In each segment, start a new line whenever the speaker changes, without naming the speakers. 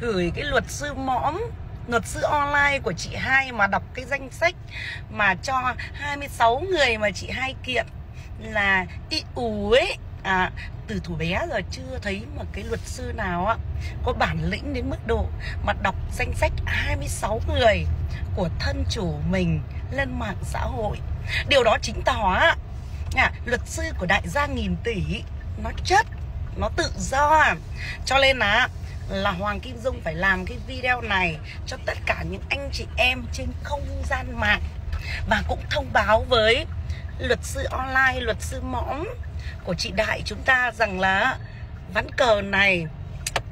gửi cái luật sư mõm luật sư online của chị hai mà đọc cái danh sách mà cho 26 người mà chị hai kiện là y ù ấy. À, từ thủ bé giờ chưa thấy một cái luật sư nào á có bản lĩnh đến mức độ mà đọc danh sách 26 người của thân chủ mình lên mạng xã hội. Điều đó chính tỏ á à, luật sư của đại gia nghìn tỷ nó chất nó tự do. Cho nên là là Hoàng Kim Dung phải làm cái video này cho tất cả những anh chị em trên không gian mạng. Và cũng thông báo với luật sư online, luật sư mõm của chị Đại chúng ta rằng là ván cờ này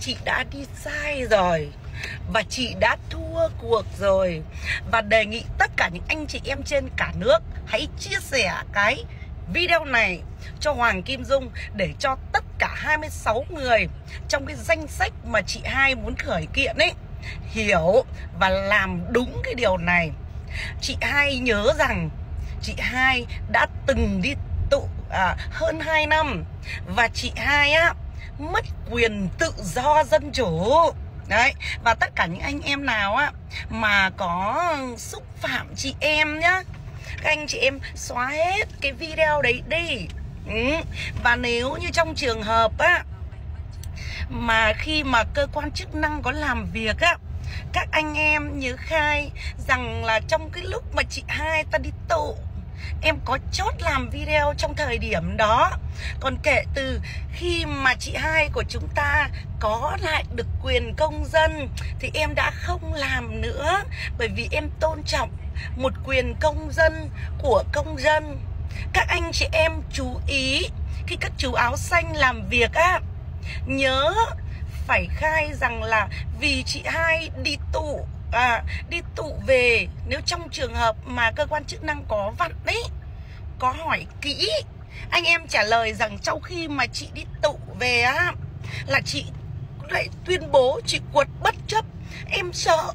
chị đã đi sai rồi và chị đã thua cuộc rồi. Và đề nghị tất cả những anh chị em trên cả nước hãy chia sẻ cái video này cho Hoàng Kim Dung để cho tất cả 26 người trong cái danh sách mà chị hai muốn khởi kiện ấy hiểu và làm đúng cái điều này. Chị hai nhớ rằng chị hai đã từng đi tụ à, hơn 2 năm và chị hai á mất quyền tự do dân chủ đấy và tất cả những anh em nào á mà có xúc phạm chị em nhá các anh chị em xóa hết cái video đấy đi ừ. và nếu như trong trường hợp á, mà khi mà cơ quan chức năng có làm việc á, các anh em nhớ khai rằng là trong cái lúc mà chị hai ta đi tụ, em có chốt làm video trong thời điểm đó còn kể từ khi mà chị hai của chúng ta có lại được quyền công dân thì em đã không làm nữa, bởi vì em tôn trọng một quyền công dân của công dân. Các anh chị em chú ý khi các chú áo xanh làm việc á nhớ phải khai rằng là vì chị hai đi tụ à, đi tụ về nếu trong trường hợp mà cơ quan chức năng có vặn đấy có hỏi kỹ anh em trả lời rằng sau khi mà chị đi tụ về á là chị lại tuyên bố chị quật bất chấp em sợ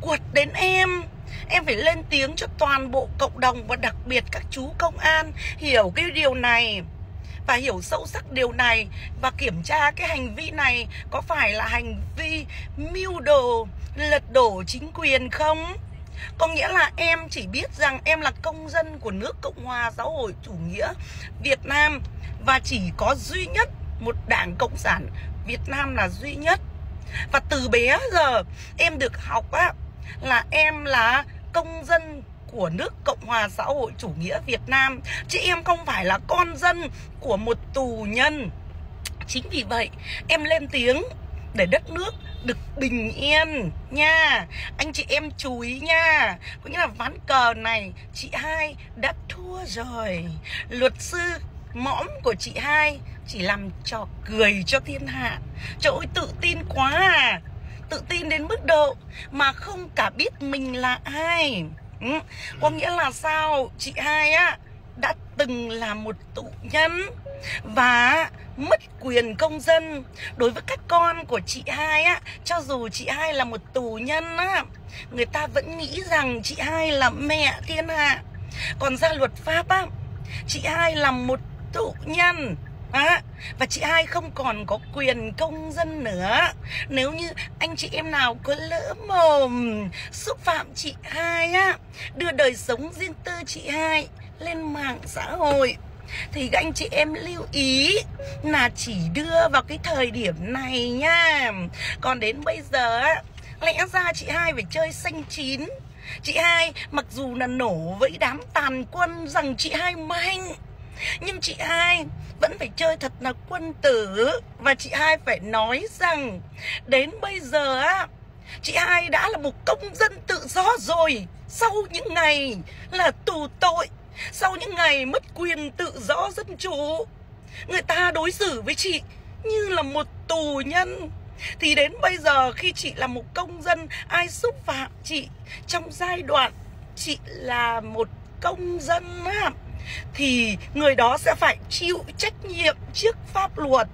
quật đến em em phải lên tiếng cho toàn bộ cộng đồng và đặc biệt các chú công an hiểu cái điều này và hiểu sâu sắc điều này và kiểm tra cái hành vi này có phải là hành vi mưu đồ, lật đổ chính quyền không có nghĩa là em chỉ biết rằng em là công dân của nước Cộng hòa xã hội chủ nghĩa Việt Nam và chỉ có duy nhất một đảng Cộng sản Việt Nam là duy nhất. Và từ bé giờ, em được học á là em là công dân của nước Cộng hòa xã hội chủ nghĩa Việt Nam. Chứ em không phải là con dân của một tù nhân. Chính vì vậy, em lên tiếng để đất nước được bình yên nha. Anh chị em chú ý nha. Có nghĩa là ván cờ này, chị hai đã thua rồi. Luật sư mõm của chị hai chỉ làm trò cười cho thiên hạ. Trời ơi, tự tin quá à tự tin đến mức độ mà không cả biết mình là ai. Ừ. có nghĩa là sao? Chị hai á đã từng là một tù nhân và mất quyền công dân. Đối với các con của chị hai á cho dù chị hai là một tù nhân á người ta vẫn nghĩ rằng chị hai là mẹ thiên hạ. Còn ra luật pháp á chị hai là một tù nhân À, và chị hai không còn có quyền công dân nữa. Nếu như anh chị em nào có lỡ mồm Xúc phạm chị hai á Đưa đời sống riêng tư chị hai Lên mạng xã hội thì các anh chị em lưu ý là chỉ đưa vào cái thời điểm này nha. Còn đến bây giờ lẽ ra chị hai phải chơi xanh chín. Chị hai mặc dù là nổ với đám tàn quân rằng chị hai mạnh nhưng chị hai vẫn phải chơi thật là quân tử. Và chị hai phải nói rằng, đến bây giờ á, chị hai đã là một công dân tự do rồi. Sau những ngày là tù tội, sau những ngày mất quyền tự do dân chủ, người ta đối xử với chị như là một tù nhân. Thì đến bây giờ khi chị là một công dân, ai xúc phạm chị? Trong giai đoạn chị là một công dân á thì người đó sẽ phải chịu trách nhiệm trước pháp luật.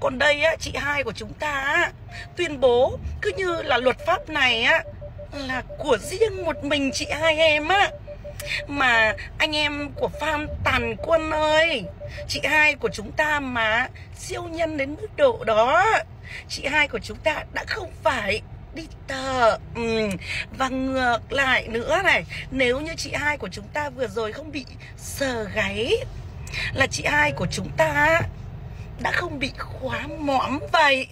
Còn đây á chị hai của chúng ta á, tuyên bố cứ như là luật pháp này á là của riêng một mình chị hai em á. Mà anh em của phan tàn quân ơi Chị hai của chúng ta mà siêu nhân đến mức độ đó chị hai của chúng ta đã không phải đi tờ ừ. và ngược lại nữa này, nếu như chị hai của chúng ta vừa rồi không bị sờ gáy là chị hai của chúng ta đã không bị khóa mõm vậy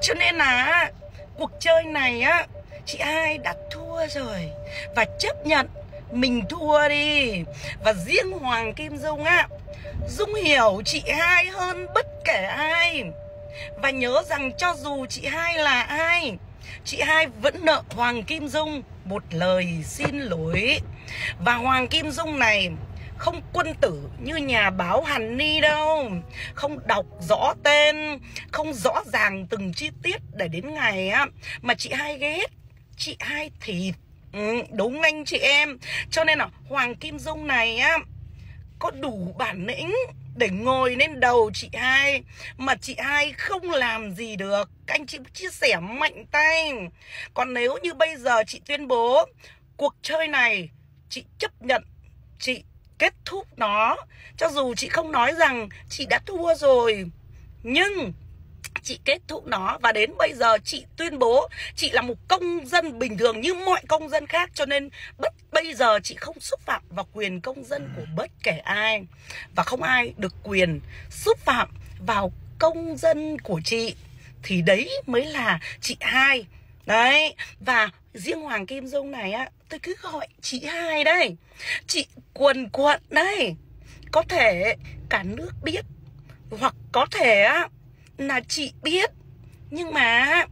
cho nên là cuộc chơi này á, chị hai đã thua rồi và chấp nhận mình thua đi và riêng hoàng kim dung á, dung hiểu chị hai hơn bất kể ai và nhớ rằng cho dù chị hai là ai chị hai vẫn nợ hoàng kim dung một lời xin lỗi. Và hoàng kim dung này không quân tử như nhà báo Hàn Ni đâu. Không đọc rõ tên Không rõ ràng từng chi tiết Để đến ngày á Mà chị hai ghét. Chị hai thịt ừ, Đúng anh chị em. Cho nên là Hoàng Kim Dung này á Có đủ bản lĩnh để ngồi lên đầu chị hai. Mà chị hai không làm gì được. Các anh chị chia sẻ mạnh tay. Còn nếu như bây giờ chị tuyên bố cuộc chơi này, chị chấp nhận, chị kết thúc nó. Cho dù chị không nói rằng chị đã thua rồi, nhưng chị kết thúc nó. Và đến bây giờ chị tuyên bố chị là một công dân bình thường như mọi công dân khác. Cho nên bất, bây giờ chị không xúc phạm vào quyền công dân của bất kể ai. Và không ai được quyền xúc phạm vào công dân của chị. Thì đấy mới là chị hai. Đấy, và riêng hoàng kim dung này á, tôi cứ gọi chị hai đây. Chị quần quận đây. Có thể cả nước biết, hoặc có thể á là chị biết. Nhưng mà,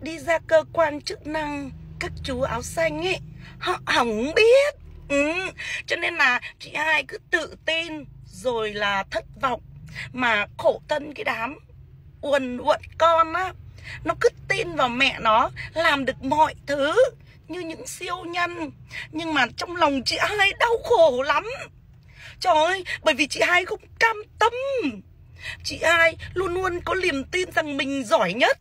đi ra cơ quan chức năng, các chú áo xanh ấy, họ hỏng biết. Ừ. cho nên là chị hai cứ tự tin, rồi là thất vọng. Mà khổ thân cái đám uần uận con á, nó cứ tin vào mẹ nó, làm được mọi thứ như những siêu nhân. Nhưng mà trong lòng chị hai đau khổ lắm. Trời ơi, bởi vì chị hai không cam tâm chị ai luôn luôn có niềm tin rằng mình giỏi nhất,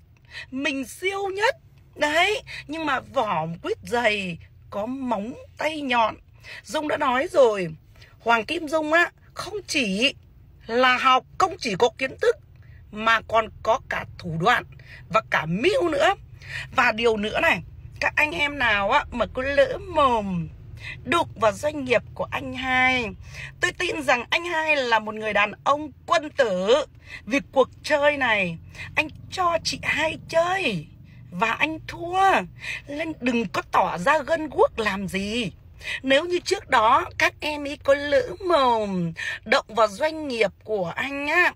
mình siêu nhất. Đấy, nhưng mà vỏ quýt dày có móng tay nhọn. Dung đã nói rồi, hoàng kim dung á, không chỉ là học, không chỉ có kiến thức, mà còn có cả thủ đoạn và cả mưu nữa. Và điều nữa này, các anh em nào á mà có lỡ mồm đụng vào doanh nghiệp của anh hai. Tôi tin rằng anh hai là một người đàn ông quân tử. Vì cuộc chơi này, anh cho chị hai chơi và anh thua. Nên đừng có tỏ ra gân guốc làm gì. Nếu như trước đó các em ấy có lỡ mồm, động vào doanh nghiệp của anh á,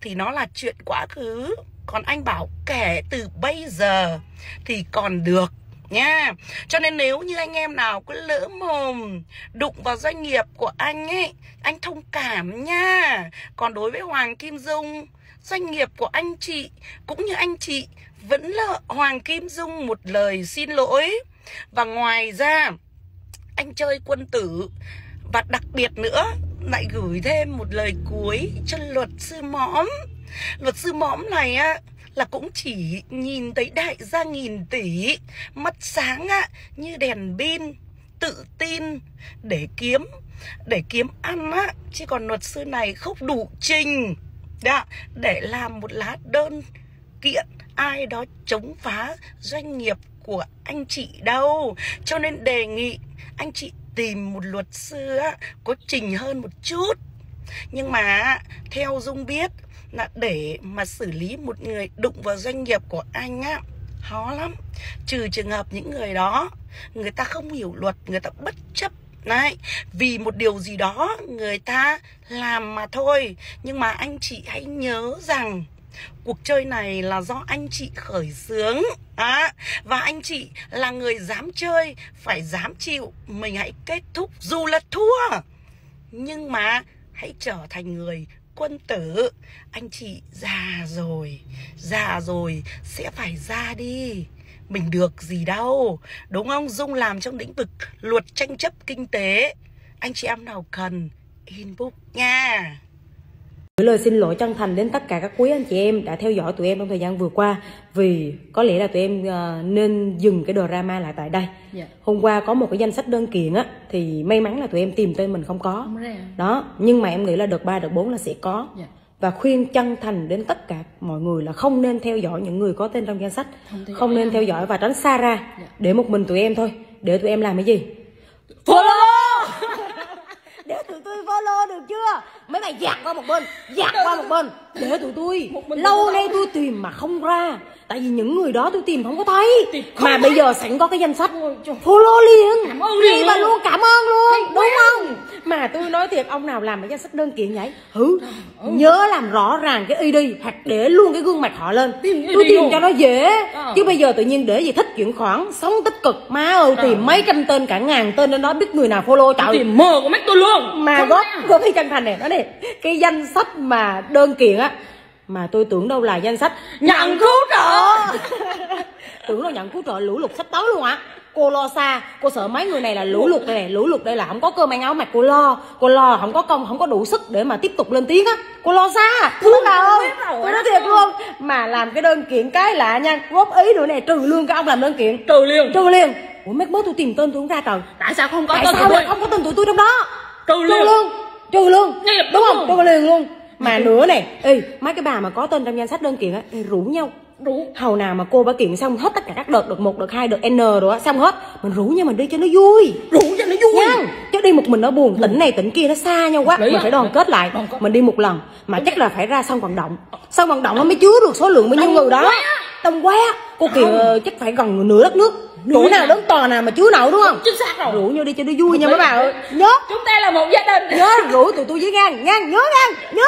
thì nó là chuyện quá khứ. Còn anh bảo kể từ bây giờ thì còn được nha. Cho nên nếu như anh em nào có lỡ mồm đụng vào doanh nghiệp của anh ấy, anh thông cảm nha. Còn đối với hoàng kim dung, doanh nghiệp của anh chị cũng như anh chị vẫn là hoàng kim dung một lời xin lỗi. Và ngoài ra, anh chơi quân tử. Và đặc biệt nữa, lại gửi thêm một lời cuối cho luật sư mõm. Luật sư mõm này á là cũng chỉ nhìn thấy đại gia nghìn tỷ mắt sáng á như đèn pin tự tin để kiếm để kiếm ăn á. Chứ còn luật sư này không đủ trình. Đã để làm một lá đơn kiện ai đó chống phá doanh nghiệp của anh chị đâu. Cho nên đề nghị anh chị tìm một luật sư á, có trình hơn một chút nhưng mà theo dung biết là để mà xử lý một người đụng vào doanh nghiệp của anh á khó lắm. Trừ trường hợp những người đó người ta không hiểu luật người ta bất chấp. Đấy, vì một điều gì đó người ta làm mà thôi. Nhưng mà anh chị hãy nhớ rằng Cuộc chơi này là do anh chị khởi xướng. À, Và anh chị là người dám chơi Phải dám chịu. Mình hãy kết thúc dù là thua. Nhưng mà hãy trở thành người quân tử. Anh chị, già rồi Già rồi sẽ phải ra đi. Mình được gì đâu, Đúng không? Dung làm trong lĩnh vực luật tranh chấp kinh tế. Anh chị em nào cần, inbox nha.
Gửi lời xin lỗi chân thành đến tất cả các quý anh chị em đã theo dõi tụi em trong thời gian vừa qua vì có lẽ là tụi em uh, nên dừng cái drama lại tại đây. Yeah. Dạ. Hôm qua có một cái danh sách đơn kiện á thì may mắn là tụi em tìm tên mình không có. Đó, nhưng mà em nghĩ là đợt 3 đợt 4 là sẽ có. Yeah. Dạ. và khuyên chân thành đến tất cả mọi người là không nên theo dõi những người có tên trong danh sách không, không nên theo dõi và tránh xa ra dạ. để một mình tụi em thôi để tụi em làm cái gì
follow
để tụi tôi follow được chưa mấy mày dạt qua một bên dạt qua một bên để tụi tôi. Lâu nay tôi tìm mà không ra. Tại vì những người đó tôi tìm không có thấy. Không mà thấy. bây giờ sẵn có cái danh sách. Follow liền.
Cảm ơn liền.
Mà luôn cảm ơn luôn. Đúng không? Mà tôi nói thiệt ông nào làm cái danh sách đơn kiện vậy? Hử? Nhớ làm rõ ràng cái id hoặc để luôn cái gương mặt họ lên. Tìm tôi tìm cho nó dễ. À. chứ bây giờ tự nhiên để gì thích chuyển khoản sống tích cực má ơi tìm à. mấy trăm tên cả ngàn tên lên đó biết người nào follow trời.
tìm mơ của mấy tôi luôn.
Mà góp góp cái chân thành này nó này cái danh sách mà đơn kiện á mà tôi tưởng đâu là danh sách
nhận cứu trợ.
tưởng đâu nhận cứu trợ lũ lụt sắp tới luôn ạ. Cô lo xa cô sợ mấy người này là lũ lụt đây này lũ lụt đây là không có cơm ăn áo mặc cô lo cô lo không có công không có đủ sức để mà tiếp tục lên tiếng á. Cô lo xa tôi nói không tôi nói thiệt luôn. Mà làm cái đơn kiện cái lạ nha góp ý nữa này trừ lương cái ông làm đơn kiện.
Trừ liền
trừ liền ủa mấy mới tôi tìm tên tôi không ra trời.
Tại sao không có
tại tên sao tôi? không có tên tụi tôi trong đó?
Trừ liền
lương. trừ lương.
Đúng không?
trừ liền luôn mà nữa này ê mấy cái bà mà có tên trong danh sách đơn kiện á rủ nhau.
Rủ.
Hầu nào mà cô bà kiện xong hết tất cả các đợt được một đợt hai đợt n rồi á xong hết mình rủ nhau mình đi cho nó vui.
Rủ cho nó vui.
Nha chứ đi một mình nó buồn tỉnh này tỉnh kia nó xa nhau quá mình phải đoàn kết lại mình đi một lần mà chắc là phải ra sân vận động. Sân vận động nó mới chứa được số lượng bao nhiêu người đó đông quá cô kiện chắc phải gần nửa đất nước. Chỗ nào lớn to nào mà chứa nậu đúng không?
Chính xác rồi.
Rủ nhau đi cho nó vui nha mấy bà ơi. Nhớ.
Chúng ta là một gia đình.
Nhớ rủ tụi tôi với ngang. Ngang nhớ ngang nhớ